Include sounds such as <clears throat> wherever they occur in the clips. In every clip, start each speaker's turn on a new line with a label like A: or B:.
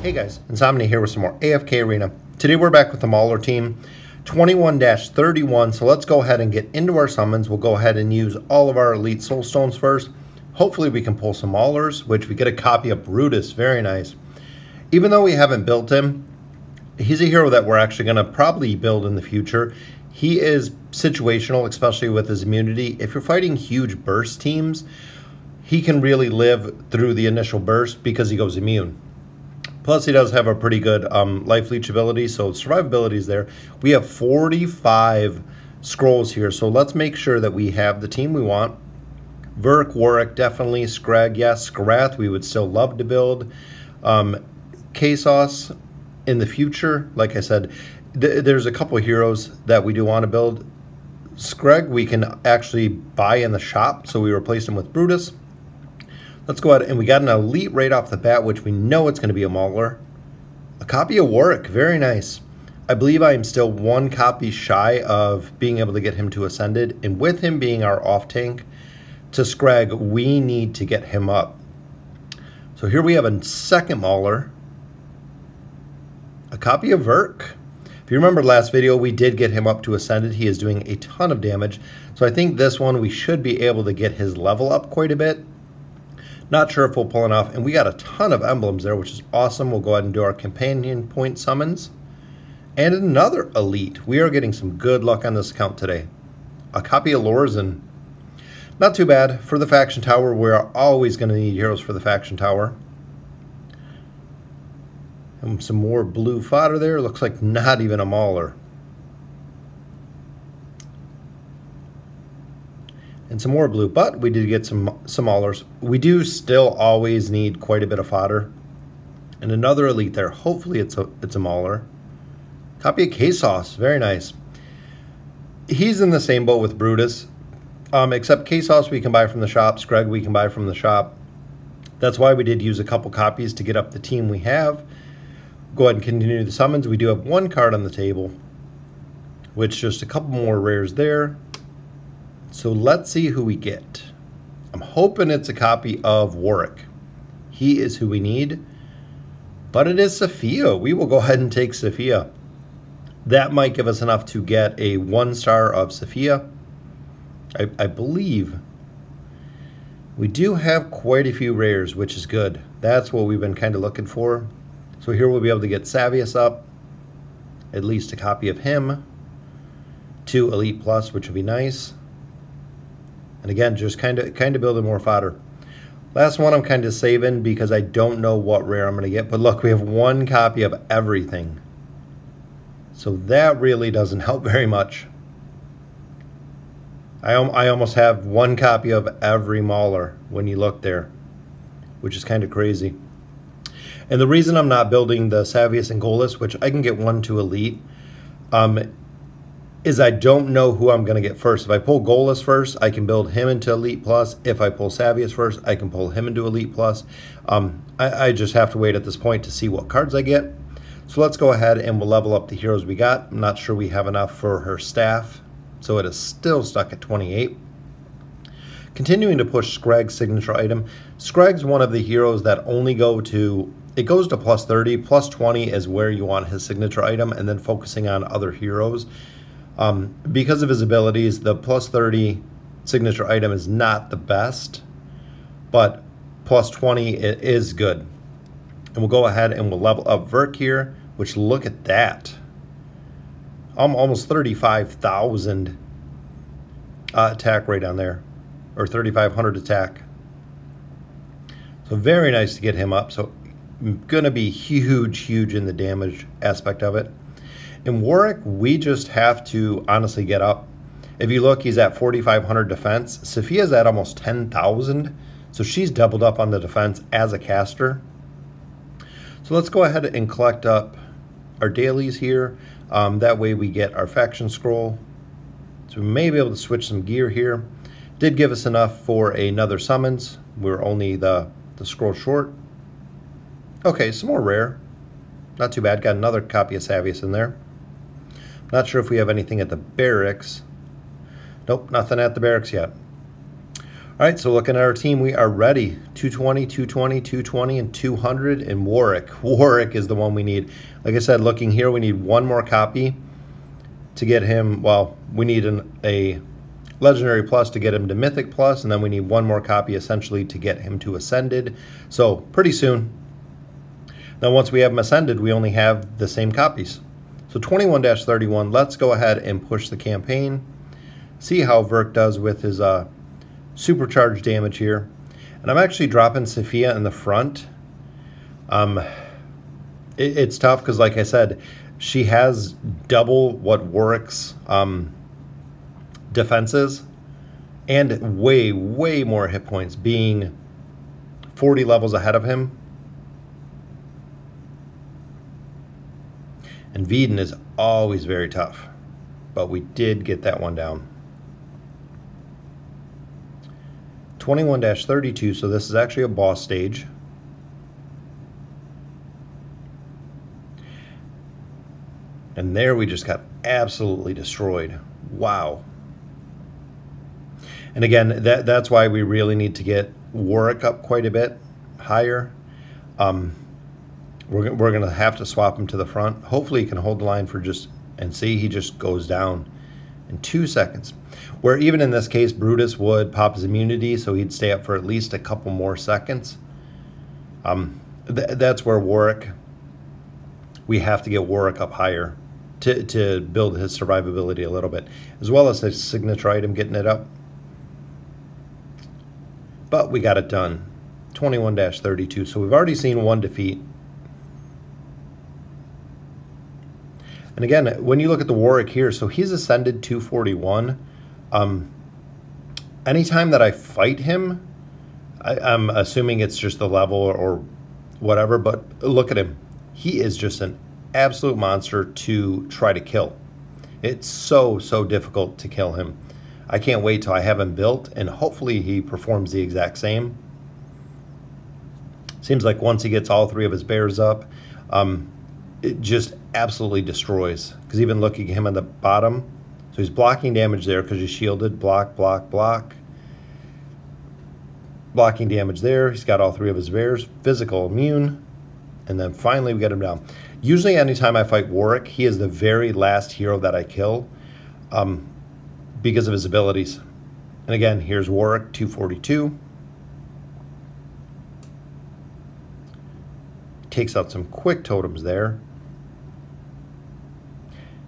A: Hey guys, Insomnia here with some more AFK Arena. Today we're back with the Mauler team, 21-31, so let's go ahead and get into our summons. We'll go ahead and use all of our Elite Soul Stones first. Hopefully we can pull some Maulers, which we get a copy of Brutus, very nice. Even though we haven't built him, he's a hero that we're actually going to probably build in the future. He is situational, especially with his immunity. If you're fighting huge burst teams, he can really live through the initial burst because he goes immune. Plus, he does have a pretty good um, life leech ability, so survivability is there. We have 45 scrolls here, so let's make sure that we have the team we want. Vurk, Warwick, definitely. Scrag, yes. Skarath, we would still love to build. Um, in the future, like I said, th there's a couple heroes that we do want to build. Scrag, we can actually buy in the shop, so we replace him with Brutus. Let's go ahead and we got an elite right off the bat, which we know it's going to be a Mauler. A copy of Warwick, very nice. I believe I am still one copy shy of being able to get him to Ascended, and with him being our off tank to Scrag, we need to get him up. So here we have a second Mauler, a copy of Vurk. If you remember last video, we did get him up to Ascended. He is doing a ton of damage. So I think this one we should be able to get his level up quite a bit. Not sure if we'll pull it off. And we got a ton of emblems there, which is awesome. We'll go ahead and do our companion point summons. And another elite. We are getting some good luck on this account today. A copy of Lorsan. Not too bad. For the Faction Tower, we are always going to need heroes for the Faction Tower. And some more blue fodder there. Looks like not even a Mauler. And some more blue, but we did get some, some maulers. We do still always need quite a bit of fodder. And another elite there. Hopefully it's a, it's a mauler. Copy of Khasos. Very nice. He's in the same boat with Brutus. Um, except Khasos we can buy from the shop. Scrag we can buy from the shop. That's why we did use a couple copies to get up the team we have. Go ahead and continue the summons. We do have one card on the table, which just a couple more rares there. So let's see who we get. I'm hoping it's a copy of Warwick. He is who we need. But it is Safiya. We will go ahead and take Safiya. That might give us enough to get a one star of Safiya. I, I believe we do have quite a few rares, which is good. That's what we've been kind of looking for. So here we'll be able to get Saveas up, at least a copy of him, to Elite Plus, which would be nice. And again, just kind of kind of building more fodder. Last one I'm kind of saving because I don't know what rare I'm going to get. But look, we have one copy of everything. So that really doesn't <laughs> help very much. I, I almost have one copy of every Mauler when you look there, which is kind of crazy. And the reason I'm not building the Saveas and Golus, which I can get one to Elite, um, is I don't know who I'm going to get first. If I pull Golus first, I can build him into Elite Plus. If I pull Saveas first, I can pull him into Elite Plus. Um, I, I, just have to wait at this point to see what cards I get. So let's go ahead and we'll level up the heroes we got. I'm not sure we have enough for her staff, so it is still stuck at 28. Continuing to push Scrag's signature item. Scrag's one of the heroes that only go to, it goes to plus 30. Plus 20 is where you want his signature item, and then focusing on other heroes. Um, because of his abilities, the plus 30 signature item is not the best, but plus 20 is good. And we'll go ahead and we'll level up Vurk here, which look at that. Um, almost 35,000 uh, attack rate on there, or 3,500 attack. So very nice to get him up. So going to be huge, huge in the damage aspect of it. In Warwick, we just have to honestly get up. If you look, he's at 4,500 defense. Safiya's at almost 10,000. So she's doubled up on the defense as a caster. So let's go ahead and collect up our dailies here. Um, that way we get our faction scroll. So we may be able to switch some gear here. Did give us enough for another summons. We're only the, the scroll short. Okay, some more rare. Not too bad. Got another copy of Saveas in there. Not sure if we have anything at the barracks. Nope, nothing at the barracks yet. All right, so looking at our team, we are ready. 220, 220, 220, and 200, and Warwick. <laughs> Warwick is the one we need. Like I said, looking here, we need one more copy to get him, well, we need an, a Legendary Plus to get him to Mythic Plus, and then we need one more copy essentially to get him to Ascended. So pretty soon. Now once we have him Ascended, we only have the same copies. So 21-31, let's go ahead and push the campaign. See how Vurk does with his uh, supercharged damage here. And I'm actually dropping Safiya in the front. Um, it, it's tough because, like I said, she has double what Warwick's um, defenses and way, way more hit points, being 40 levels ahead of him. And Vedan is always very tough, but we did get that one down. 21-32, so this is actually a boss stage. And there we just got absolutely destroyed. Wow. And again, that that's why we really need to get Warwick up quite a bit higher. Um, we're, we're going to have to swap him to the front. Hopefully he can hold the line for just, and see, he just goes down in two seconds. Where even in this case, Brutus would pop his immunity, so he'd stay up for at least a couple more seconds. Um, th that's where Warwick, we have to get Warwick up higher to, to build his survivability a little bit, as well as his signature item getting it up. But we got it done. 21-32, so we've already seen one defeat. And again, when you look at the Warwick here, so he's ascended 241. Um, anytime that I fight him, I, I'm assuming it's just the level or whatever, but look at him. He is just an absolute monster to try to kill. It's so, so difficult to kill him. I can't wait till I have him built, and hopefully he performs the exact same. Seems like once he gets all three of his bears up, um, it just absolutely destroys. Because even looking at him at the bottom, so he's blocking damage there because he's shielded. Block, block, block. Blocking damage there. He's got all three of his bears. Physical, immune. And then finally we get him down. Usually anytime I fight Warwick, he is the very last hero that I kill um, because of his abilities. And again, here's Warwick, 242. Takes out some quick totems there.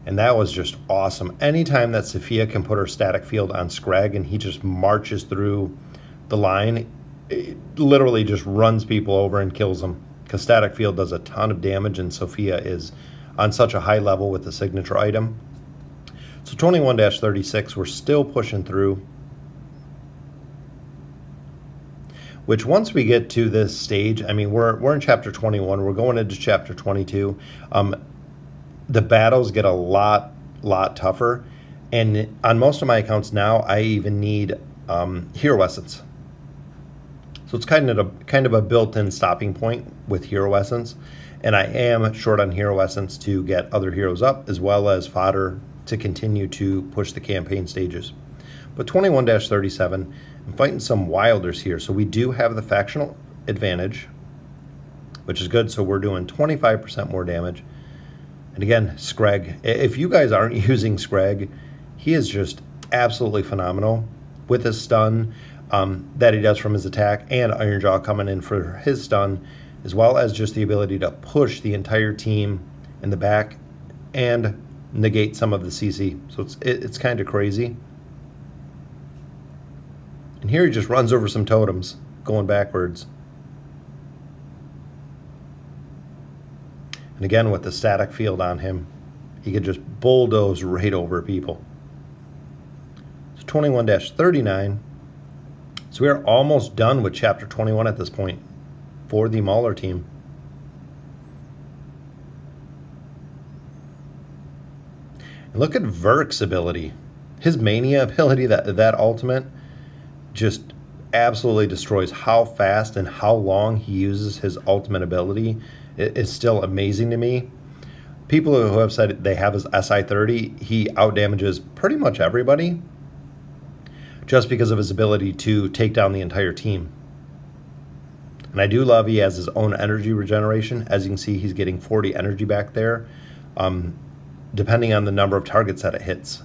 A: And that was just awesome. Anytime that Safiya can put her static field on Scrag and he just marches through the line, it literally just runs people over and kills them. Because static field does a ton of damage and Safiya is on such a high level with the signature item. So 21-36, we're still pushing through. Which once we get to this stage, I mean, we're, we're in chapter 21, we're going into chapter 22. Um, the battles get a lot, lot tougher. And on most of my accounts now, I even need um, hero essence. So it's kind of a kind of a built-in stopping point with hero essence. And I am short on hero essence to get other heroes up, as well as fodder to continue to push the campaign stages. But 21-37, I'm fighting some wilders here. So we do have the factional advantage, which is good. So we're doing 25% more damage. And again, Scrag, if you guys aren't <laughs> using Scrag, he is just absolutely phenomenal with his stun um, that he does from his attack and Iron Jaw coming in for his stun, as well as just the ability to push the entire team in the back and negate some of the CC. So it's, it, it's kind of crazy. And here he just runs over some totems going backwards. And again, with the static field on him, he could just bulldoze right over people. So 21-39. So we are almost done with chapter 21 at this point for the Mauler team. And look at Vurk's ability. His Mania ability, that, that ultimate, just absolutely destroys how fast and how long he uses his ultimate ability is still amazing to me. People who have said they have his SI30, he outdamages pretty much everybody. just because of his ability to take down the entire team. And I do love he has his own energy regeneration. As you can see, he's getting 40 energy back there, um, depending on the number of targets that it hits.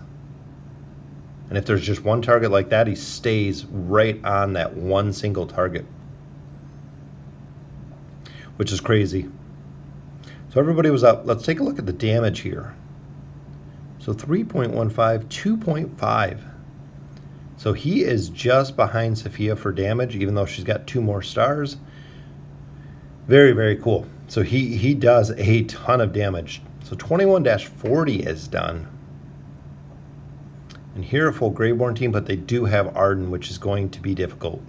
A: And if there's just one target like that, he stays right on that one single target, which is crazy. So everybody was up. Let's take a look at the damage here. So 3.15, 2.5. So he is just behind Safiya for damage, even though she's got two more stars. Very, very cool. So he, he does a ton of damage. So 21-40 is done. And here a full Graveborn team, but they do have Arden, which is going to be difficult.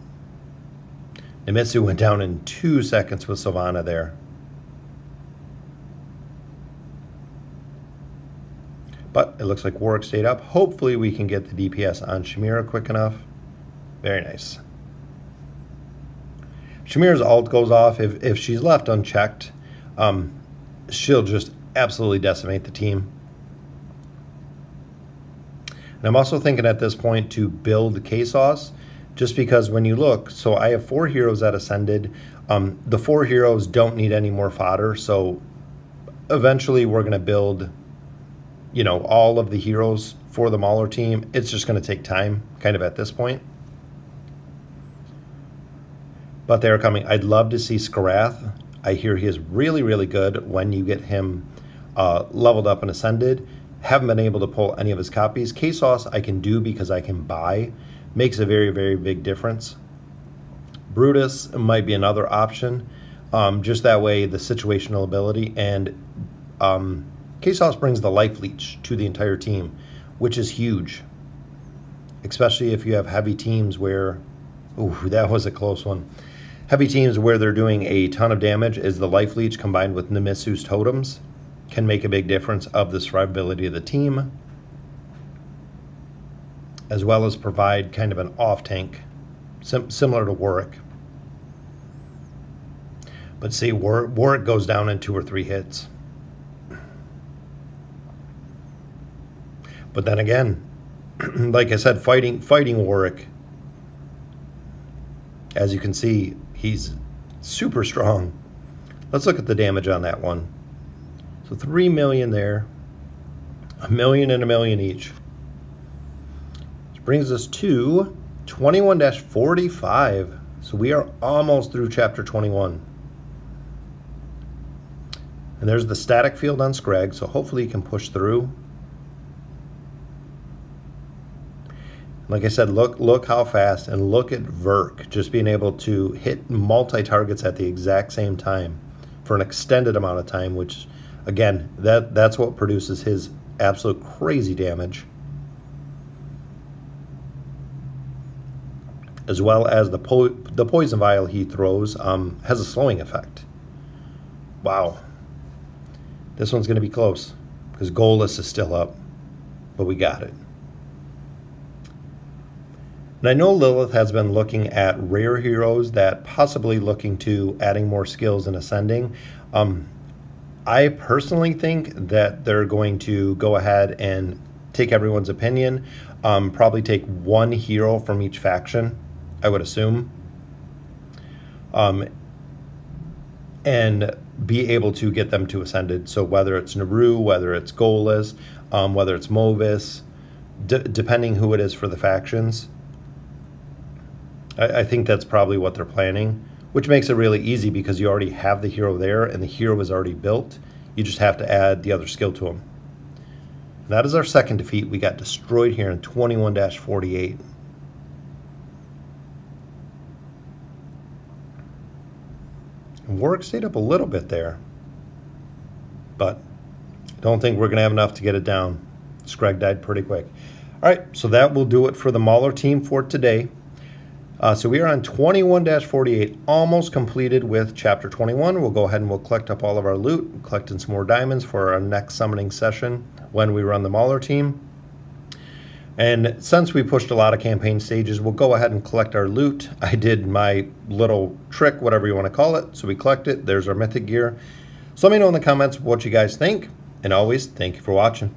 A: Numisu went down in two seconds with Sylvana there. But it looks like Warwick stayed up. Hopefully we can get the DPS on Shemira quick enough. Very nice. Shemira's ult goes off. If, if she's left unchecked, um, she'll just absolutely decimate the team. And I'm also thinking at this point to build K-Sauce, just because when you look, so I have four heroes that ascended. Um, the four heroes don't need any more fodder, so eventually we're going to build you know, all of the heroes for the Mauler team. It's just going to take time, kind of at this point. But they're coming. I'd love to see Skarath. I hear he is really, really good when you get him uh, leveled up and ascended. Haven't been able to pull any of his copies. K-Sauce I can do because I can buy. Makes a very, very big difference. Brutus might be another option. Um, just that way, the situational ability and um, K-Sauce brings the life leech to the entire team, which is huge. Especially if you have heavy teams where, ooh, <laughs> that was a close one. Heavy teams where they're doing a ton of damage is the life leech combined with Numisu's totems can make a big difference of the survivability of the team, as well as provide kind of an off tank, sim similar to Warwick. But see, War Warwick goes down in two or three hits. But then again, <clears throat> like I said, fighting fighting Warwick, as you can see, he's super strong. Let's look at the damage on that one. So 3 million there, a million and a million each. Brings us to 21-45. So we are almost through chapter 21. And there's the static field on Scrag, so hopefully you can push through. Like I said, look look how fast and look at Vurk just being able to hit multi-targets at the exact same time for an extended amount of time, which again, that that's what produces his absolute crazy damage. As well as the po the poison vial he throws um, has a slowing effect. Wow. This one's going to be close because Golus is still up, but we got it. And I know Lilith has been looking at rare heroes that possibly looking to adding more skills and ascending. Um, I personally think that they're going to go ahead and take everyone's opinion, um, probably take one hero from each faction, I would assume, um, and be able to get them to ascended. So whether it's Naru, whether it's Golus, um, whether it's Movis, depending who it is for the factions, I, I think that's probably what they're planning, which makes it really easy because you already have the hero there and the hero is already built. You just have to add the other skill to him. That is our second defeat. We got destroyed here in 21-48. And Warwick stayed up a little bit there. But don't think we're going to have enough to get it down. Scrag died pretty quick. All right, so that will do it for the Mauler team for today. Uh, so we are on 21-48, almost completed with chapter 21. We'll go ahead and we'll collect up all of our loot, collecting some more diamonds for our next summoning session when we run the Mauler team. And since we pushed a lot of campaign stages, we'll go ahead and collect our loot. I did my little trick, whatever you want to call it. So we collect it. There's our mythic gear. So let me know in the comments what you guys think. And always, thank you for watching.